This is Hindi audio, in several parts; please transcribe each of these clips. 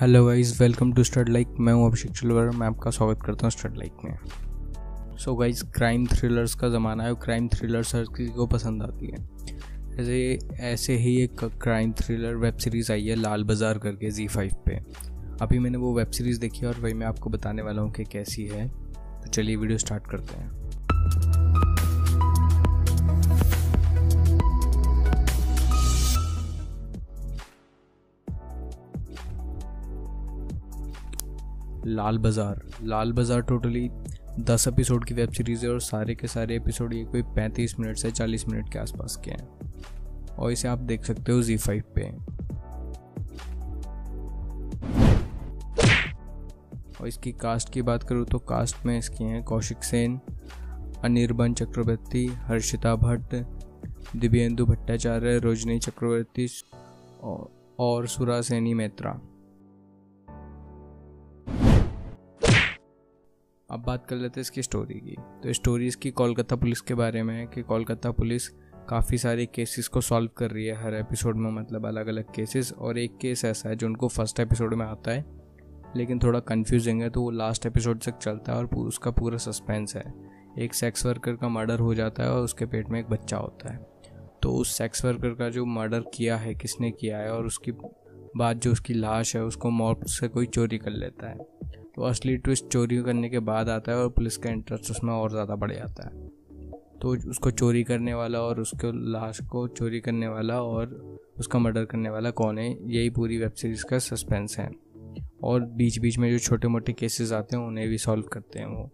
Hello guys welcome to stud like मैं हूँ अभिषेक चलवर, मैं आपका स्वागत करता हूँ स्टड लाइक में। सो गाइस क्राइम थ्रिलर्स का ज़माना है क्राइम थ्रिलर्स हर किसी को पसंद आती है। ऐसे ऐसे ही एक क्राइम थ्रिलर वेब सीरीज़ आई है लाल बाज़ार करके जी फाइव पे। अभी मैंने वो वेब सीरीज़ देखी है और वही मैं आपको बताने वाला हूँ कि कैसी है। तो चलिए वीडियो स्टार्ट करते हैं। लाल बाज़ार। लाल बाज़ार टोटली दस एपिसोड की वेब सीरीज़ है और सारे के सारे एपिसोड ये कोई पैंतीस मिनट से चालीस मिनट के आसपास के हैं। और इसे आप देख सकते हो जी फाइव पे। और इसकी कास्ट की बात करूँ तो कास्ट में इसकी हैं कौशिक सेन अनिर्बन चक्रवर्ती हर्षिता भट्ट दिव्येंदु भट्टाचार्य रोजनी चक्रवर्ती और, सुरा सैनी मैत्रा। अब बात कर लेते हैं इसकी स्टोरी की। तो स्टोरी इसकी कोलकाता पुलिस के बारे में है कि कोलकाता पुलिस काफ़ी सारे केसेस को सॉल्व कर रही है हर एपिसोड में मतलब अलग अलग केसेस और एक केस ऐसा है जो उनको फ़र्स्ट एपिसोड में आता है, लेकिन थोड़ा कन्फ्यूजिंग है तो वो लास्ट एपिसोड तक चलता है और उसका पूरा सस्पेंस है। एक सेक्स वर्कर का मर्डर हो जाता है और उसके पेट में एक बच्चा होता है। तो उस सेक्स वर्कर का जो मर्डर किया है, किसने किया है, और उसकी बाद जो उसकी लाश है, उसको मौत से कोई चोरी कर लेता है। तो असली ट्विस्ट चोरी करने के बाद आता है और पुलिस का इंटरेस्ट उसमें और ज़्यादा बढ़ जाता है। तो उसको चोरी करने वाला और उसके लाश को चोरी करने वाला और उसका मर्डर करने वाला कौन है, यही पूरी वेब सीरीज़ का सस्पेंस है। और बीच बीच में जो छोटे मोटे केसेस आते हैं, उन्हें भी सॉल्व करते हैं वो।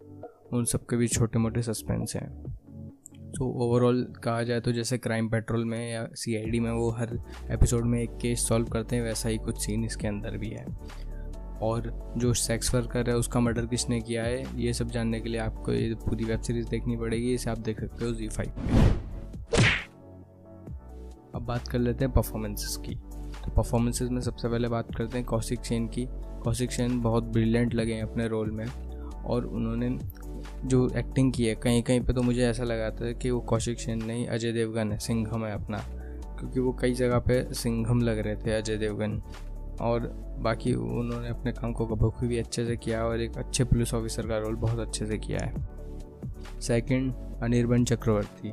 उन सब के भी छोटे मोटे सस्पेंस हैं। तो ओवरऑल कहा जाए तो जैसे क्राइम पेट्रोल में या सीआईडी में वो हर एपिसोड में एक केस सॉल्व करते हैं, वैसा ही कुछ सीन इसके अंदर भी है। और जो सेक्स वर्कर है, उसका मर्डर किसने किया है, ये सब जानने के लिए आपको ये पूरी वेब सीरीज़ देखनी पड़ेगी। इसे आप देख सकते हो जी फाइव पे। अब बात कर लेते हैं परफॉर्मेंसेस की। तो परफॉर्मेंसेस में सबसे पहले बात करते हैं कौशिक सेन की। कौशिक सेन बहुत ब्रिलियंट लगे हैं अपने रोल में। और उन्होंने जो एक्टिंग की है कहीं कहीं पे तो मुझे ऐसा लगा था कि वो कौशिक सेन नहीं, अजय देवगन है, सिंघम है अपना। क्योंकि वो कई जगह पे सिंघम लग रहे थे, अजय देवगन। और बाकी उन्होंने अपने काम को बखूबी अच्छे से किया और एक अच्छे पुलिस ऑफिसर का रोल बहुत अच्छे से किया है। सेकंड अनिर्बन चक्रवर्ती।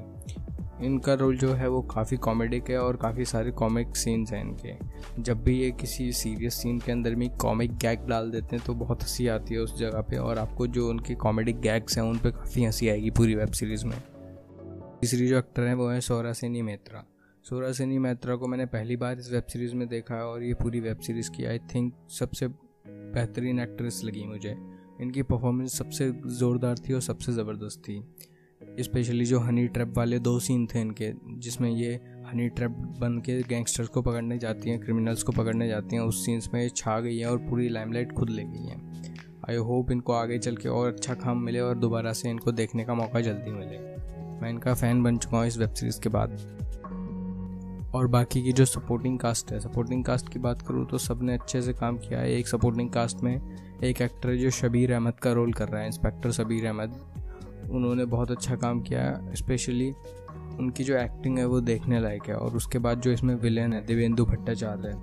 इनका रोल जो है वो काफ़ी कॉमेडिक है और काफ़ी सारे कॉमिक सीन्स हैं इनके। जब भी ये किसी सीरियस सीन के अंदर में कॉमिक गैग डाल देते हैं तो बहुत हँसी आती है उस जगह पे और आपको जो उनके कॉमेडिक गैग्स हैं उन पर काफ़ी हँसी आएगी पूरी वेब सीरीज़ में। तीसरी जो एक्टर हैं वो है सौरा सेनी मेत्रा सोरा सेनी मैत्रा को मैंने पहली बार इस वेब सीरीज़ में देखा और ये पूरी वेब सीरीज़ की आई थिंक सबसे बेहतरीन एक्ट्रेस लगी मुझे। इनकी परफॉर्मेंस सबसे ज़ोरदार थी और सबसे ज़बरदस्त थी। स्पेशली जो हनी ट्रैप वाले दो सीन थे इनके, जिसमें ये हनी ट्रैप बन के गैंगस्टर्स को पकड़ने जाती हैं क्रिमिनल्स को पकड़ने जाती हैं, उस सीन्स में छा गई हैं और पूरी लाइमलाइट खुद ले गई हैं। आई होप इनको आगे चल के और अच्छा काम मिले और दोबारा से इनको देखने का मौका जल्दी मिले। मैं इनका फ़ैन बन चुका हूँ इस वेब सीरीज़ के बाद। और बाकी की जो सपोर्टिंग कास्ट है सपोर्टिंग कास्ट की बात करूँ तो सबने अच्छे से काम किया है। एक सपोर्टिंग कास्ट में एक एक्टर है जो शबीर अहमद का रोल कर रहा है इंस्पेक्टर शबीर अहमद। उन्होंने बहुत अच्छा काम किया है स्पेशली उनकी जो एक्टिंग है वो देखने लायक है और उसके बाद जो इसमें विलेन है, देवेंदु भट्टाचार्य।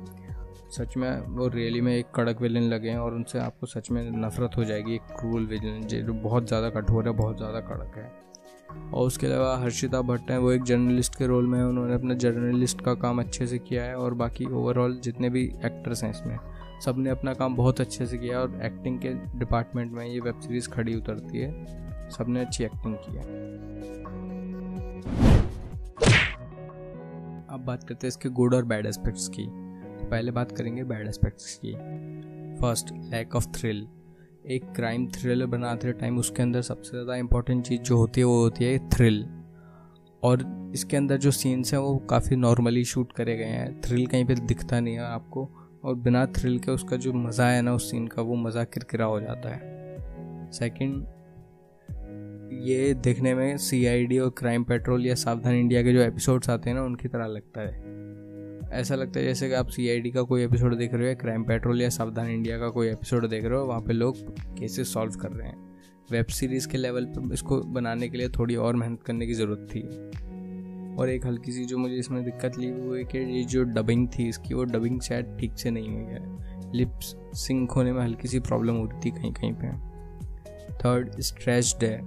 सच में वो रियली में एक कड़क विलेन लगे हैं और उनसे आपको सच में नफरत हो जाएगी, एक क्रूल विलेन जो बहुत ज़्यादा कठोर है, बहुत ज़्यादा कड़क है। और उसके अलावा हर्षिता भट्ट हैं, वो एक जर्नलिस्ट के रोल में है, उन्होंने अपना जर्नलिस्ट का काम अच्छे से किया है और बाकी ओवरऑल जितने भी एक्टर्स हैं इसमें सबने अपना काम बहुत अच्छे से किया और एक्टिंग के डिपार्टमेंट में ये वेब सीरीज़ खड़ी उतरती है। सबने अच्छी एक्टिंग की है। अब बात करते हैं इसके गुड और बैड एस्पेक्ट्स की। पहले बात करेंगे बैड एस्पेक्ट्स की। फ़र्स्ट लैक ऑफ़ थ्रिल एक क्राइम थ्रिलर बनाते टाइम उसके अंदर सबसे ज़्यादा इंपॉर्टेंट चीज़ जो होती है, वो होती है थ्रिल और इसके अंदर जो सीन्स हैं, वो काफ़ी नॉर्मली शूट करे गए हैं. थ्रिल कहीं पे दिखता नहीं है आपको और बिना थ्रिल के उसका जो मज़ा है ना, उस सीन का, वो मज़ा किरकिरा हो जाता है. सेकंड ये देखने में सीआईडी और क्राइम पेट्रोल या सावधान इंडिया के जो एपिसोड्स आते हैं ना, उनकी तरह लगता है. ऐसा लगता है जैसे कि आप सीआईडी का कोई एपिसोड देख रहे हो क्राइम पेट्रोल या सावधान इंडिया का कोई एपिसोड देख रहे हो, वहाँ पे लोग केसेस सॉल्व कर रहे हैं। वेब सीरीज़ के लेवल पर इसको बनाने के लिए थोड़ी और मेहनत करने की ज़रूरत थी। और एक हल्की सी जो मुझे इसमें दिक्कत ली वो है कि ये जो डबिंग थी इसकी, वो डबिंग शायद ठीक से नहीं हुई है। लिप्स सिंक होने में हल्की सी प्रॉब्लम हो रही थी कहीं कहीं पे। थर्ड स्ट्रेस्ड है।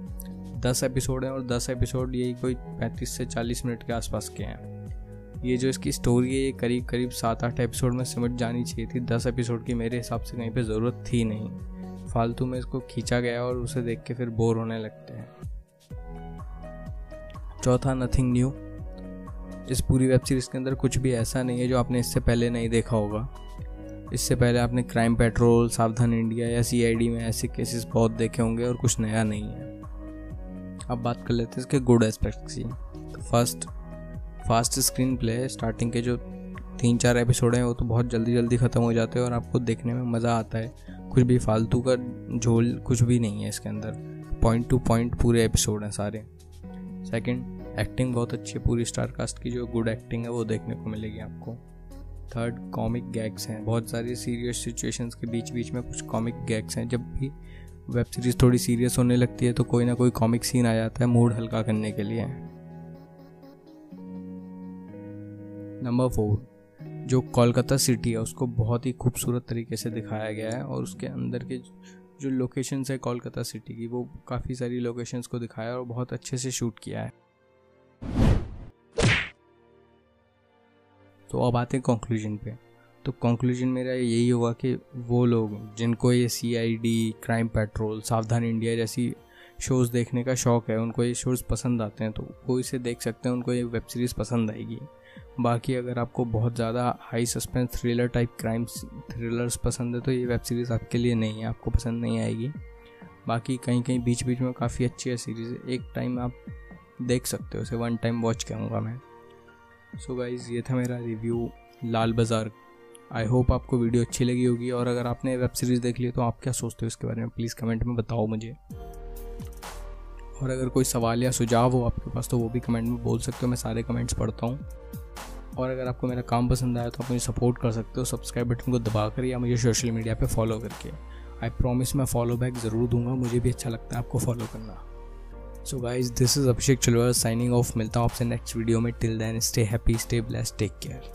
दस एपिसोड हैं और दस एपिसोड यही कोई पैंतीस से चालीस मिनट के आसपास के हैं। ये जो इसकी स्टोरी है, ये करीब करीब सात आठ एपिसोड में सिमट जानी चाहिए थी। दस एपिसोड की मेरे हिसाब से कहीं पे ज़रूरत थी नहीं। फालतू में इसको खींचा गया और उसे देख के फिर बोर होने लगते हैं। चौथा नथिंग न्यू इस पूरी वेब सीरीज़ के अंदर कुछ भी ऐसा नहीं है जो आपने इससे पहले नहीं देखा होगा। इससे पहले आपने क्राइम पेट्रोल सावधान इंडिया या सीआईडी में ऐसे केसेस बहुत देखे होंगे और कुछ नया नहीं है। अब बात कर लेते हैं इसके गुड एस्पेक्ट की। First fast screen play starting के जो तीन चार एपिसोड हैं, वो तो बहुत जल्दी जल्दी ख़त्म हो जाते हैं और आपको देखने में मज़ा आता है। कुछ भी फालतू का झोल कुछ भी नहीं है इसके अंदर। पॉइंट टू पॉइंट पूरे एपिसोड हैं सारे। सेकंड एक्टिंग बहुत अच्छी है। पूरी स्टार कास्ट की जो गुड एक्टिंग है, वो देखने को मिलेगी आपको। थर्ड कॉमिक गैग्स हैं। बहुत सारी सीरियस सिचुएशंस के बीच बीच में कुछ कॉमिक गैग्स हैं। जब भी वेब सीरीज़ थोड़ी सीरियस होने लगती है तो कोई ना कोई कॉमिक सीन आ जाता है मूड हल्का करने के लिए। नंबर फोर, जो कोलकाता सिटी है, उसको बहुत ही खूबसूरत तरीके से दिखाया गया है और उसके अंदर के जो लोकेशंस है कोलकाता सिटी की, वो काफ़ी सारी लोकेशंस को दिखाया है और बहुत अच्छे से शूट किया है। तो अब आते हैं कंक्लूजन पे। तो कंक्लूजन मेरा यही होगा कि वो लोग जिनको ये C I D crime patrol Savdhaan India जैसी शोज़ देखने का शौक़ है, उनको ये शोज़ पसंद आते हैं तो वो इसे देख सकते हैं, उनको ये वेब सीरीज़ पसंद आएगी। बाकी अगर आपको बहुत ज़्यादा high suspense thriller type crimes thrillers पसंद है तो ये वेब सीरीज़ आपके लिए नहीं है, आपको पसंद नहीं आएगी। बाकी कहीं कहीं बीच बीच में काफ़ी अच्छी है सीरीज़ एक टाइम आप देख सकते हो उसे वन टाइम वॉच कहूँगा मैं। सो so गाइज़ ये था मेरा रिव्यू लाल बाज़ार। आई होप आपको वीडियो अच्छी लगी होगी, और अगर आपने वेब सीरीज़ देख ली तो आप क्या सोचते हो इसके बारे में? प्लीज़ कमेंट में बताओ मुझे। और अगर कोई सवाल या सुझाव हो आपके पास तो वो भी कमेंट में बोल सकते हो, मैं सारे कमेंट्स पढ़ता हूँ। और अगर आपको मेरा काम पसंद आया तो आप मुझे सपोर्ट कर सकते हो, सब्सक्राइब बटन को दबा कर या मुझे सोशल मीडिया पे फॉलो करके। आई प्रॉमिस मैं फॉलो बैक ज़रूर दूँगा, मुझे भी अच्छा लगता है आपको फॉलो करना। So guys this is Abhishek Chalwar signing off मिलता हूँ आपसे नेक्स्ट वीडियो में। Till then stay happy stay bless take care